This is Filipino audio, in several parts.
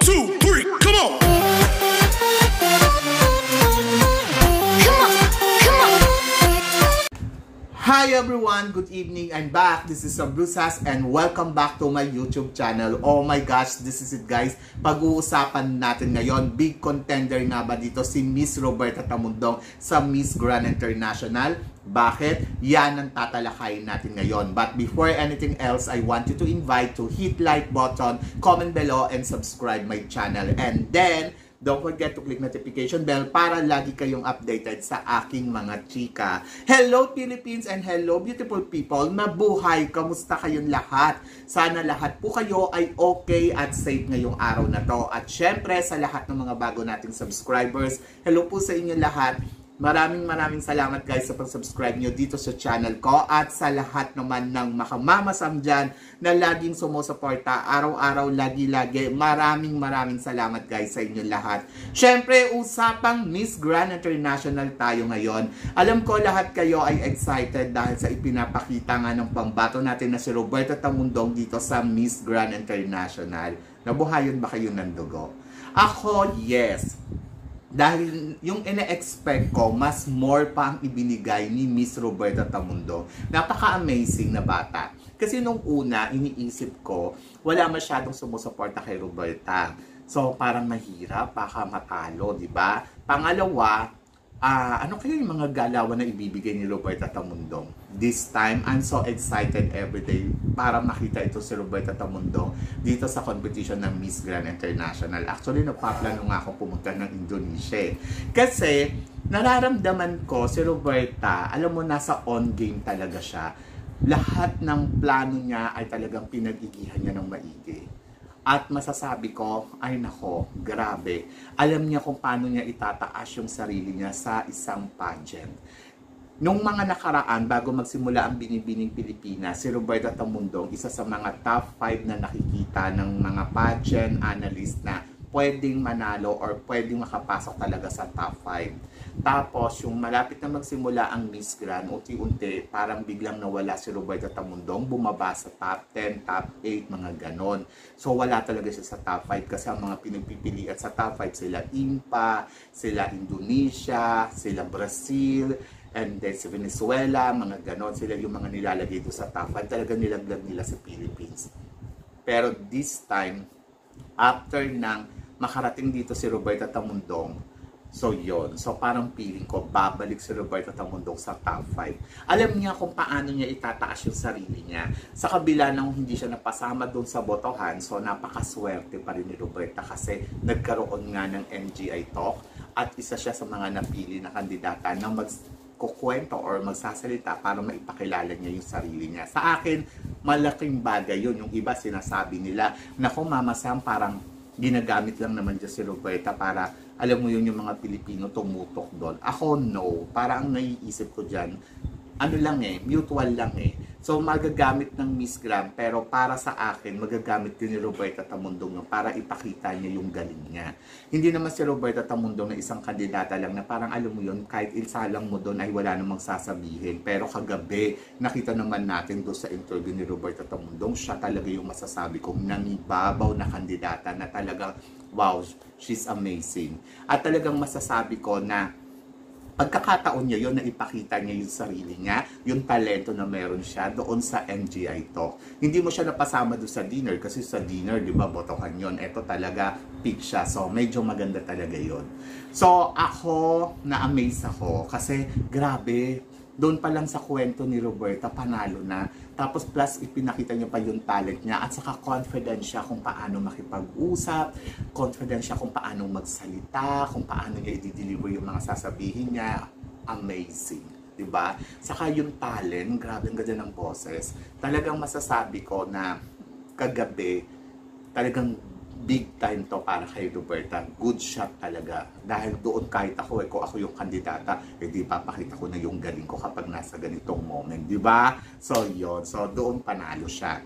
Two, three, come on. Come on, come on. Hi everyone! Good evening. I'm back. This is Sabrusas and welcome back to my YouTube channel. Oh my gosh, this is it guys. Pag-uusapan natin ngayon, big contender nga ba dito si Miss Roberta Tamundong sa Miss Grand International? Bakit? Yan ang tatalakayin natin ngayon. But before anything else, I want you to invite to hit like button, comment below, and subscribe my channel. And then, Don't forget to click notification bell para lagi kayong updated sa aking mga chika. Hello Philippines and hello beautiful people. Mabuhay! Kamusta kayong lahat? Sana lahat po kayo ay okay at safe ngayong araw na to. At syempre sa lahat ng mga bago nating subscribers, hello po sa inyo lahat. Maraming maraming salamat guys sa pag-subscribe nyo dito sa channel ko at sa lahat naman ng makamamasam dyan na laging sumusuporta araw-araw, lagi-lagi. Maraming maraming salamat guys sa inyo lahat. Syempre, usapang Miss Grand International tayo ngayon. Alam ko lahat kayo ay excited dahil sa ipinapakita nga ng pambato natin na si Roberto Tamundong dito sa Miss Grand International. Nabuhayon ba kayo ng dugo? Ako, yes dahil yung ina-expect ko, mas more pa ang ibinigay ni Miss Roberta Tamundo. Napaka-amazing na bata. Kasi nung una, iniisip ko, wala masyadong sumusuporta kay Roberta. So, parang mahirap, baka matalo, di ba? Pangalawa, ah ano kaya yung mga galawan na ibibigay ni Roberta Tamundong? This time, I'm so excited every day para makita ito si Roberta Tamundong dito sa competition ng Miss Grand International. Actually, nagpaplano nga ako pumunta ng Indonesia. eh. Kasi, nararamdaman ko si Roberta, alam mo, nasa on game talaga siya. Lahat ng plano niya ay talagang pinag-igihan niya ng maigi. At masasabi ko, ay nako, grabe. Alam niya kung paano niya itataas yung sarili niya sa isang pageant. Nung mga nakaraan, bago magsimula ang Binibining Pilipinas, si Roberta Tamundong, isa sa mga top 5 na nakikita ng mga pageant analyst na pwedeng manalo or pwedeng makapasok talaga sa top 5. Tapos, yung malapit na magsimula ang Miss Grand, unti-unti, parang biglang nawala si Roberta Tamundong, bumaba sa top 10, top 8, mga ganon. So, wala talaga siya sa top 5 kasi ang mga pinagpipili at sa top 5 sila Impa, sila Indonesia, sila Brazil, and then si Venezuela, mga ganon. Sila yung mga nilalagay doon sa top 5. Talaga nilaglag nila sa Philippines. Pero this time, after nang makarating dito si Roberta Tamundong, So, yon So, parang feeling ko, babalik si Roberto Tamundong sa top 5. Alam niya kung paano niya itataas yung sarili niya. Sa kabila ng hindi siya napasama doon sa botohan, so napakaswerte pa rin ni Roberta kasi nagkaroon nga ng NGI Talk at isa siya sa mga napili na kandidata na mag kukwento or magsasalita para maipakilala niya yung sarili niya. Sa akin, malaking bagay yun. Yung iba sinasabi nila, naku mama Sam, parang ginagamit lang naman dyan si Roberta para, alam mo yun, yung mga Pilipino tumutok doon. Ako, no. Parang ang naiisip ko dyan, ano lang eh, mutual lang eh. So, magagamit ng Miss Gram, pero para sa akin, magagamit din ni Roberta Tamundong para ipakita niya yung galing niya. Hindi naman si Roberta Tamundong na isang kandidata lang na parang alam mo yun, kahit isalang mo doon ay wala namang sasabihin. Pero kagabi, nakita naman natin doon sa interview ni Roberta Tamundong, siya talaga yung masasabi kong nangibabaw na kandidata na talagang, wow, she's amazing. At talagang masasabi ko na pagkakataon niya yon na ipakita niya yung sarili niya, yung talento na meron siya doon sa NGI Talk. Hindi mo siya napasama doon sa dinner kasi sa dinner, di ba, botohan yon. Ito talaga, pick siya. So, medyo maganda talaga yon. So, ako, na-amaze ako kasi grabe, doon pa lang sa kwento ni Roberta, panalo na. Tapos plus, ipinakita niya pa yung talent niya at saka confident siya kung paano makipag-usap, confident siya kung paano magsalita, kung paano niya i-deliver yung mga sasabihin niya. Amazing. 'di ba? Saka yung talent, grabe ang ganda ng boses. Talagang masasabi ko na kagabi, talagang big time to para kay Roberta. Good shot talaga. Dahil doon kahit ako, eh, kung ako yung kandidata, eh di papakita ko na yung galing ko kapag nasa ganitong moment. Di ba? So, yon So, doon panalo siya.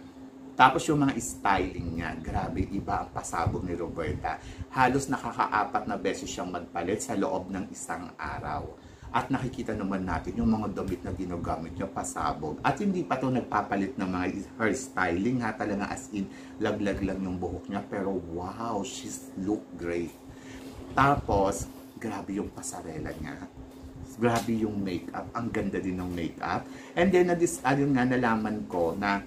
Tapos yung mga styling niya, grabe, iba ang pasabog ni Roberta. Halos nakakaapat na beses siyang magpalit sa loob ng isang araw. At nakikita naman natin yung mga damit na ginagamit niya pasabog. At hindi pa to nagpapalit ng mga hairstyling ha. Talaga as in, laglag lang yung buhok niya. Pero wow, she's look great. Tapos, grabe yung pasarela niya. Grabe yung makeup. Ang ganda din ng makeup. And then, nadis, ayun nga, nalaman ko na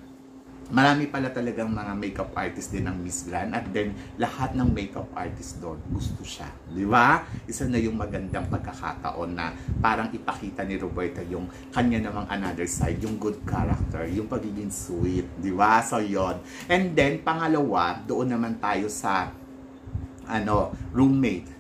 marami pala talagang mga makeup artist din ng Miss Grand at then lahat ng makeup artist doon gusto siya. Di ba? Isa na yung magandang pagkakataon na parang ipakita ni Roberta yung kanya namang another side, yung good character, yung pagiging sweet. Di ba? So, yon And then, pangalawa, doon naman tayo sa ano, roommate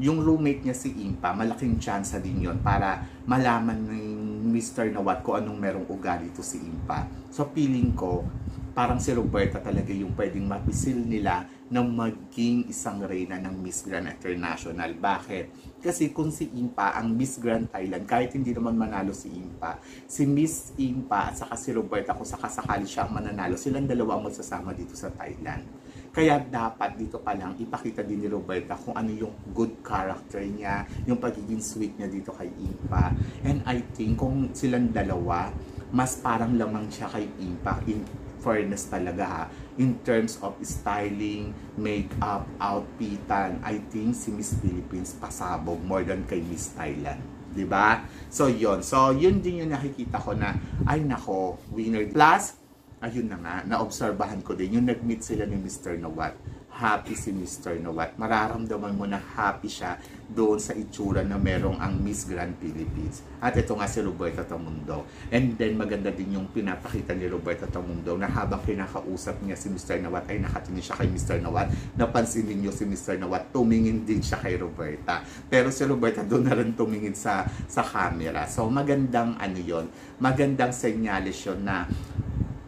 yung roommate niya si Impa, malaking chance din yon para malaman ni Mr. Nawat kung anong merong ugali to si Impa. So feeling ko, parang si Roberta talaga yung pwedeng mapisil nila na maging isang reyna ng Miss Grand International. Bakit? Kasi kung si Impa ang Miss Grand Thailand, kahit hindi naman manalo si Impa, si Miss Impa at saka si Roberta kung sakasakali siyang mananalo, silang dalawa ang magsasama dito sa Thailand. Kaya dapat dito pa lang ipakita din ni Roberta kung ano yung good character niya, yung pagiging sweet niya dito kay Impa. And I think kung silang dalawa, mas parang lamang siya kay Impa in fairness talaga ha. In terms of styling, makeup, outfitan, I think si Miss Philippines pasabog more than kay Miss Thailand. 'di ba? So 'yon. So 'yun din yung nakikita ko na ay nako, winner. Plus ayun na nga, naobserbahan ko din, yung nag-meet sila ni Mr. Nawat, happy si Mr. Nawat. Mararamdaman mo na happy siya doon sa itsura na merong ang Miss Grand Philippines. At ito nga si Roberta Tamundo. And then maganda din yung pinapakita ni Roberta Tamundo na habang kinakausap niya si Mr. Nawat ay nakatingin siya kay Mr. Nawat. Napansin ninyo si Mr. Nawat, tumingin din siya kay Roberta. Pero si Roberta doon na rin tumingin sa, sa camera. So magandang ano yon magandang senyales yun na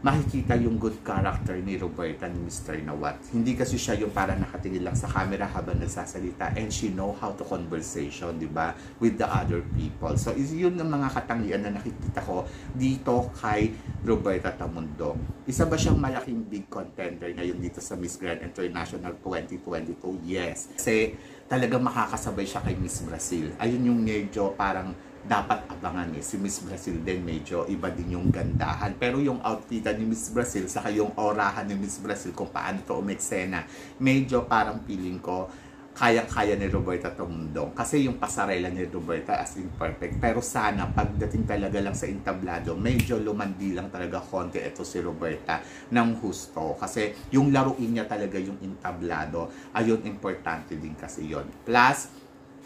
makikita yung good character ni Roberta ni Mr. Nawat. Hindi kasi siya yung parang nakatingin lang sa camera habang nagsasalita and she know how to conversation, di ba, with the other people. So, is yun ang mga katangian na nakikita ko dito kay Roberta Tamundo. Isa ba siyang malaking big contender ngayon dito sa Miss Grand International 2022? Yes. Kasi talagang makakasabay siya kay Miss Brazil. Ayun yung medyo parang dapat abangan eh. Si Miss Brazil din medyo iba din yung gandahan. Pero yung outfitan ni Miss Brazil, saka yung orahan ni Miss Brazil kung paano to umeksena, medyo parang feeling ko kayang-kaya ni Roberta Tumundong. Kasi yung pasarela ni Roberta as in perfect. Pero sana, pagdating talaga lang sa entablado, medyo lumandi lang talaga konti ito si Roberta ng husto. Kasi yung laruin niya talaga yung entablado, ayun, importante din kasi yon Plus,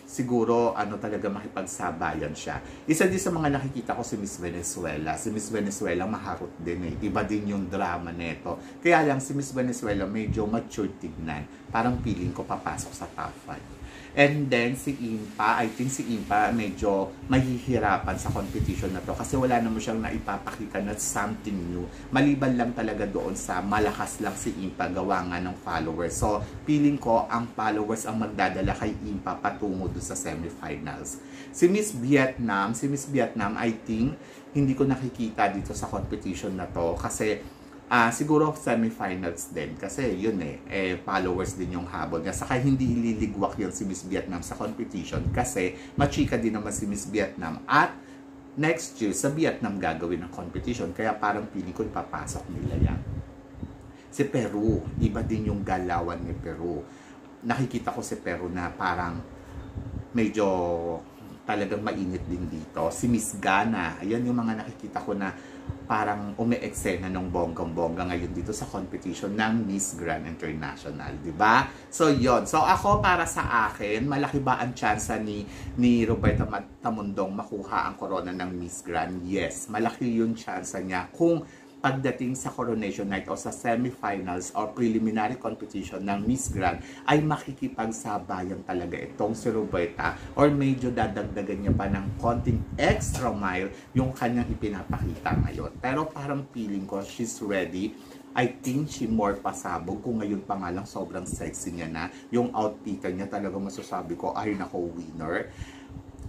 siguro ano talaga makipagsabayan siya. Isa din sa mga nakikita ko si Miss Venezuela. Si Miss Venezuela maharot din eh. Iba din yung drama neto. Kaya lang si Miss Venezuela medyo mature tignan. Parang feeling ko papasok sa top 5. And then si Impa, I think si Impa medyo mahihirapan sa competition na to kasi wala naman siyang naipapakita na something new. Maliban lang talaga doon sa malakas lang si Impa gawa ng followers. So feeling ko ang followers ang magdadala kay Impa patungo doon sa semifinals. Si Miss Vietnam, si Miss Vietnam I think hindi ko nakikita dito sa competition na to kasi Ah, siguro semifinals din kasi yun eh, eh followers din yung habol niya. Saka hindi ililigwak yun si Miss Vietnam sa competition kasi machika din naman si Miss Vietnam at next year sa Vietnam gagawin ng competition kaya parang pili ko ipapasok nila yan. Si Peru, iba din yung galawan ni Peru. Nakikita ko si Peru na parang medyo talagang mainit din dito. Si Miss Gana, ayan yung mga nakikita ko na parang umi-eksena ng bonggang-bongga ngayon dito sa competition ng Miss Grand International, di ba? So, yon So, ako para sa akin, malaki ba ang chance ni, ni Roberta Tamundong makuha ang corona ng Miss Grand? Yes, malaki yung chance niya kung pagdating sa coronation night o sa semifinals or preliminary competition ng Miss Grand ay makikipagsabayan talaga itong si Roberta or medyo dadagdagan niya pa ng konting extra mile yung kanyang ipinapakita ngayon. Pero parang feeling ko she's ready I think she more pasabog kung ngayon pa nga lang sobrang sexy niya na. Yung outfit niya talaga masasabi ko, ay nako winner.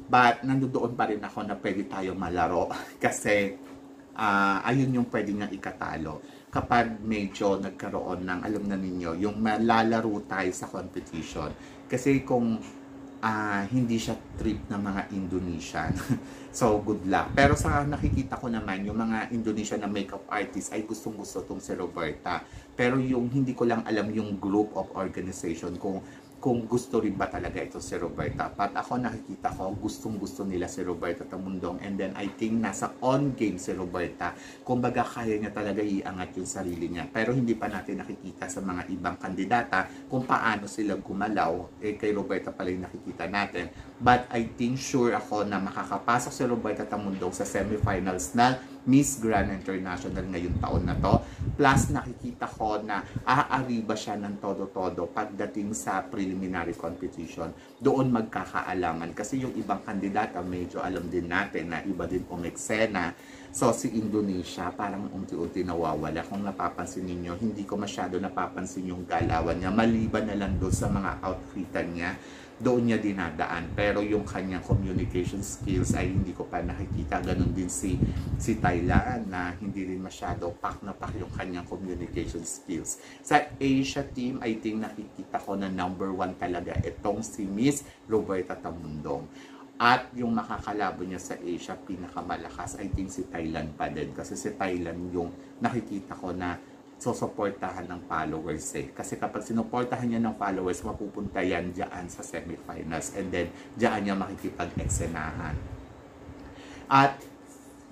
But nandoon pa rin ako na pwede tayo malaro kasi uh, ayun yung pwede niyang ikatalo kapag medyo nagkaroon ng, alam na ninyo, yung malalaro tayo sa competition. Kasi kung ah, hindi siya trip ng mga Indonesian. so, good luck. Pero sa nakikita ko naman, yung mga Indonesian na makeup artist ay gustong-gusto tong si Roberta. Pero yung hindi ko lang alam yung group of organization kung kung gusto rin ba talaga ito si Roberta. But ako nakikita ko, gustong gusto nila si Roberta Tamundong. And then I think nasa on game si Roberta. Kumbaga kaya niya talaga iangat yung sarili niya. Pero hindi pa natin nakikita sa mga ibang kandidata kung paano sila gumalaw. Eh kay Roberta pala yung nakikita natin. But I think sure ako na makakapasok si Roberta Tamundong sa semifinals na Miss Grand International ngayong taon na to. Plus nakikita ko na aariba siya ng todo-todo pagdating sa preliminary competition. Doon magkakaalaman. Kasi yung ibang kandidata medyo alam din natin na iba din umeksena. So si Indonesia parang unti-unti nawawala. Kung napapansin ninyo, hindi ko masyado napapansin yung galawan niya. Maliban na lang doon sa mga outfitan niya doon niya dinadaan. Pero yung kanyang communication skills ay hindi ko pa nakikita. Ganon din si, si Thailand na hindi rin masyado pak na pak yung kanyang communication skills. Sa Asia team, I think nakikita ko na number one talaga itong si Miss Roberta Tamundong. At yung makakalabo niya sa Asia, pinakamalakas, I think si Thailand pa din. Kasi si Thailand yung nakikita ko na susuportahan ng followers eh. Kasi kapag sinuportahan niya ng followers, mapupunta yan dyan sa semifinals. And then, dyan niya makikipag-eksenahan. At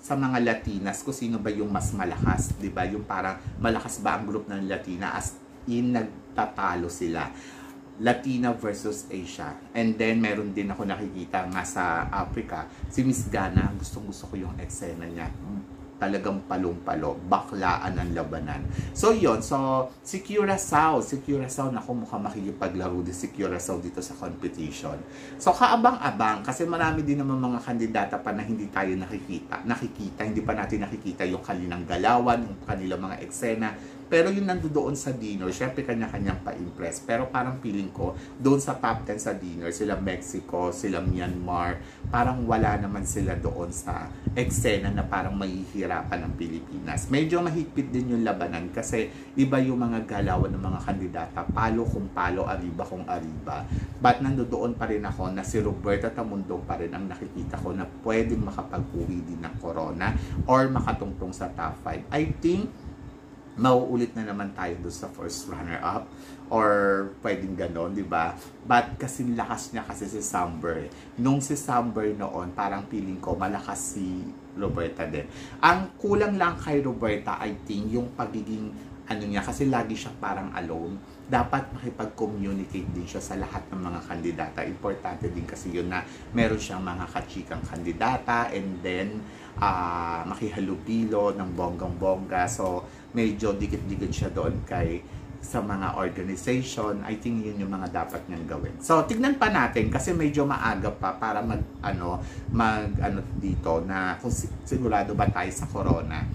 sa mga Latinas, kung sino ba yung mas malakas, di ba? Yung parang malakas ba ang group ng Latina as in nagtatalo sila. Latina versus Asia. And then, meron din ako nakikita nga sa Africa, si Miss Ghana, gustong gusto ko yung eksena niya talagang palong-palo, baklaan ang labanan. So yon so si Curacao, si Curacao, naku mukhang makikipaglaro din si Curacao dito sa competition. So kaabang-abang, kasi marami din naman mga kandidata pa na hindi tayo nakikita, nakikita, hindi pa natin nakikita yung kanilang galawan, yung kanilang mga eksena, pero yung nandoon sa dinner, syempre kanya-kanyang pa-impress. Pero parang feeling ko, doon sa top 10 sa dinner, sila Mexico, sila Myanmar, parang wala naman sila doon sa eksena na parang mahihirapan ng Pilipinas. Medyo mahigpit din yung labanan kasi iba yung mga galawan ng mga kandidata. Palo kung palo, ariba kung ariba. But nandoon pa rin ako na si Roberta Tamundong pa rin ang nakikita ko na pwedeng makapag-uwi din ng corona or makatungtong sa top 5. I think mauulit na naman tayo doon sa first runner-up or pwedeng ganon, di ba? But kasi lakas niya kasi si Samber. Nung si Samber noon, parang feeling ko malakas si Roberta din. Ang kulang lang kay Roberta, I think, yung pagiging ano niya, kasi lagi siya parang alone. Dapat makipag-communicate din siya sa lahat ng mga kandidata. Importante din kasi yun na meron siyang mga kachikang kandidata and then uh, makihalubilo ng bonggang-bongga. So, medyo dikit-dikit siya doon kay sa mga organization, I think yun yung mga dapat niyang gawin. So, tignan pa natin kasi medyo maaga pa para mag ano mag ano dito na kung sigurado ba tayo sa corona.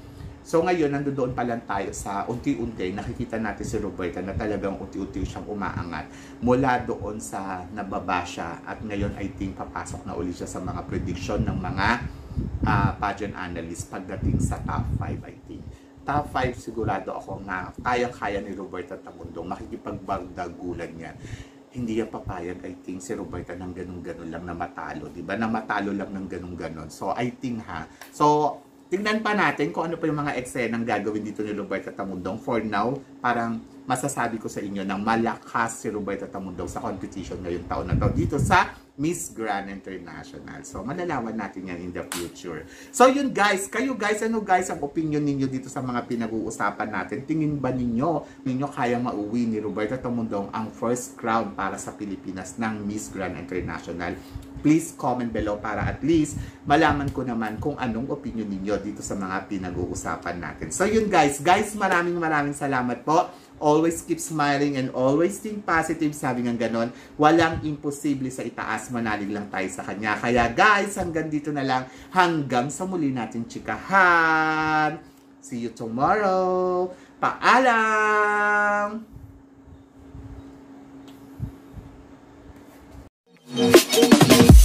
So ngayon, nandoon pa lang tayo sa unti-unti, nakikita natin si Roberta na talagang unti-unti siyang umaangat mula doon sa nababa siya at ngayon I think papasok na uli siya sa mga prediction ng mga uh, pageant analyst pagdating sa top 5 I think top 5 sigurado ako na kayang-kaya ni Roberta Tamundong makikipagbardagulan yan hindi yan papayag, I think, si Roberta ng ganun-ganun lang na matalo, ba? Na matalo lang ng ganun-ganun. So, I think ha. So, tingnan pa natin kung ano pa yung mga eksenang gagawin dito ni Roberta Tamundong. For now, parang masasabi ko sa inyo na malakas si Roberta Tamundong sa competition ngayong taon na to dito sa Miss Grand International. So, malalaman natin yan in the future. So, yun guys. Kayo guys, ano guys ang opinion ninyo dito sa mga pinag-uusapan natin? Tingin ba ninyo, ninyo kaya mauwi ni Roberta Tamundong ang first crown para sa Pilipinas ng Miss Grand International? Please comment below para at least malaman ko naman kung anong opinion ninyo dito sa mga pinag-uusapan natin. So, yun guys. Guys, maraming maraming salamat po always keep smiling and always think positive, sabi nga ganon. Walang imposible sa itaas, manalig lang tayo sa kanya. Kaya guys, hanggang dito na lang. Hanggang sa muli natin chikahan. See you tomorrow. Paalam! Thank you.